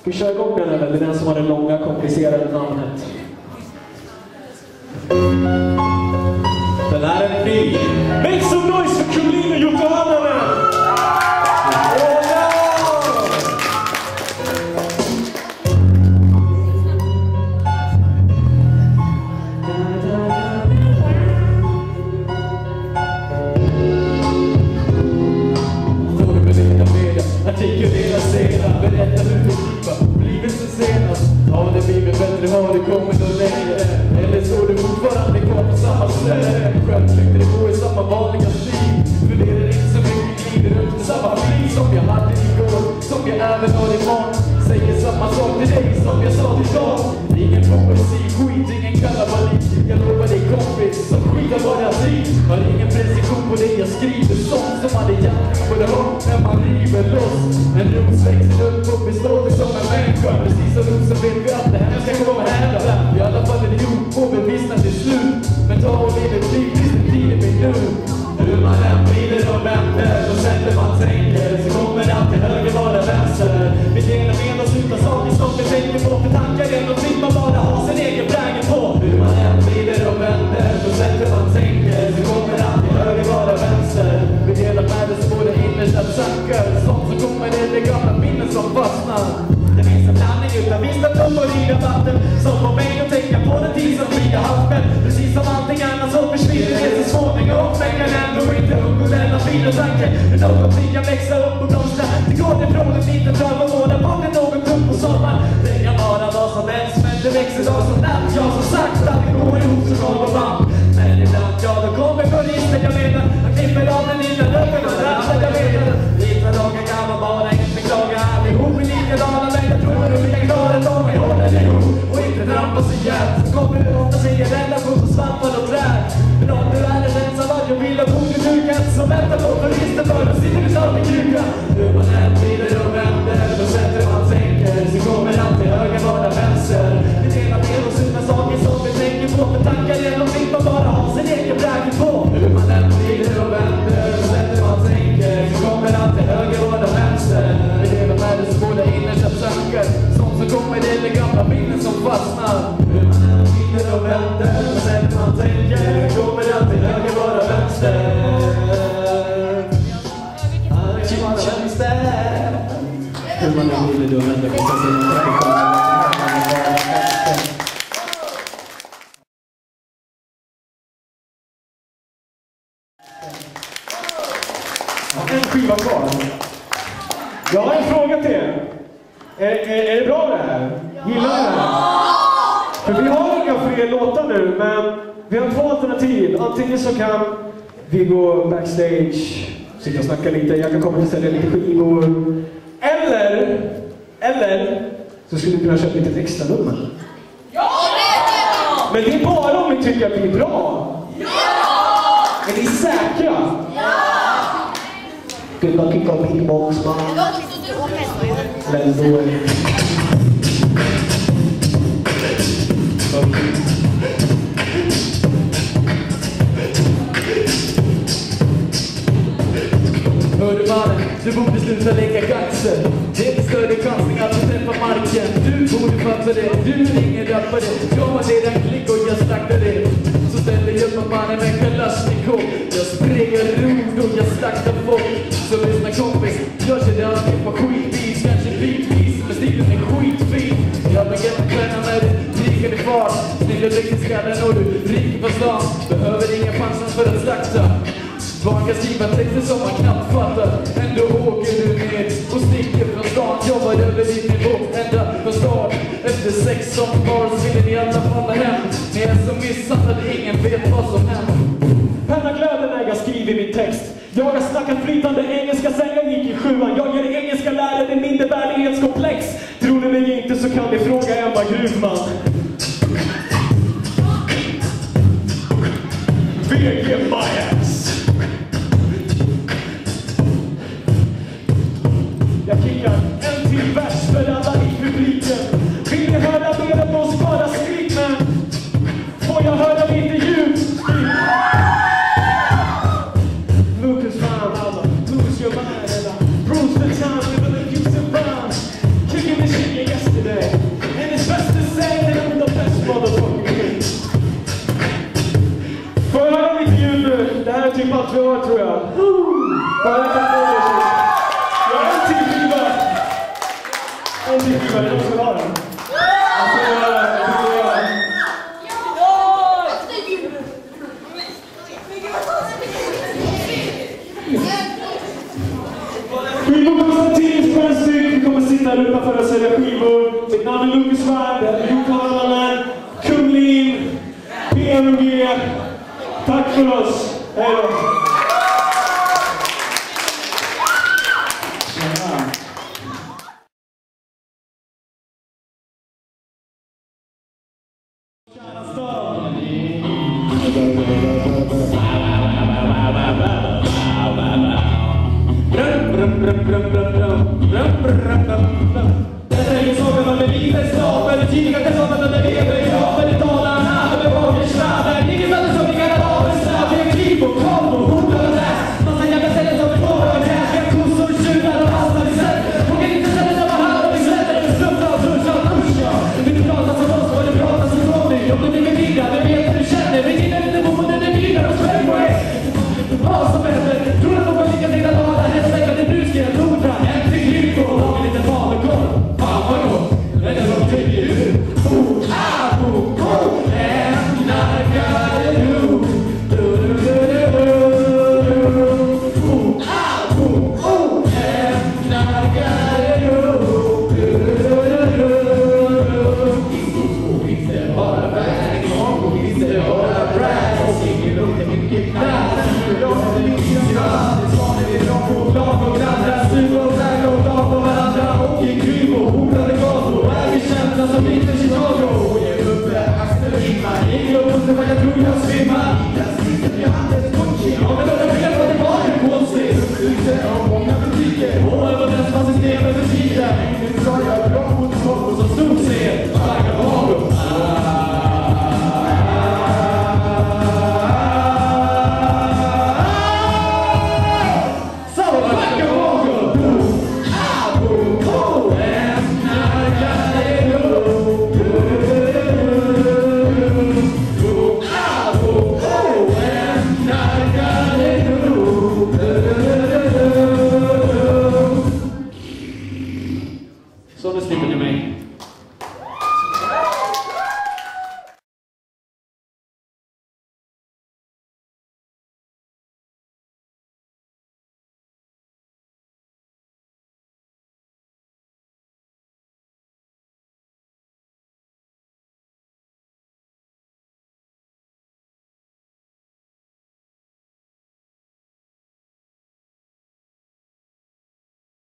Ska vi köra igång den eller? Det är den som har det långa komplicerade namnet. På det jag skriver Sånt som man egentligen borde ha när man river loss En ros växer upp och består som en människa. Precis som rosen vet vi att det här ska komma hända. I alla fall är det gjort och bevisat till slut. Men ta och lev ett liv tills den tiden blir nu Hur man än vrider och vänder så sätter man sig. Fina tanke När någonting kan växa upp och blomstra Det går ifrån en liten dröm och måla bort till någon upp på sommaren Det kan vara vad som helst men det växer dag som natt. Ja som sagt Och En skiva kvar. Jag har en fråga till er. Är, är, är det bra det här? Gillar ni det här? För vi har inga fler låtar nu, men vi har två alternativ. Antingen så kan vi gå backstage, sitta och snacka lite, jag kan komma och sälja lite skivor. Eller, eller så skulle vi kunna köra lite extra nummer. Men det är bara om ni tycker att det är bra. Är ni säkra? Good luck on beatbox, man. Leka Ett Det är större chansning att du träffar marken. Du borde fatta det, du är ingen rappare Jag har redan klick och jag slaktar det. Så ställer jag upp mannen med kalasjnikov. Jag springer runt och jag slaktar folk. Så lyssna kompis, jag kör alltid på skitvis. Kanske bitvis, men stilen är skitfin. Jag blir stjärna med rikande fart Snille blick i skallen och du riker på stan. Behöver inga pansar för att slakta. Barn kan skriva texter som man knappt som bars vill ni alla falla hem Ni är så misshandlade, ingen vet vad som hänt Pennaglöden när jag skriver min text. Jag har snackat flytande engelska sen jag gick i sjuan. Jag ger engelska lärare mindervärdighetskomplex. Tror ni mig inte så kan ni fråga Emma Gruvman. klippa tvåa tror jag. Bara har en till skiva. En till skiva, alltså, är det någon som vill ha den? Vi kommer att sitta här utanför och sälja skivor. Mitt namn är Lucas Svärd, Jokanen, Kumlin, PMG. Tack för oss! Stop!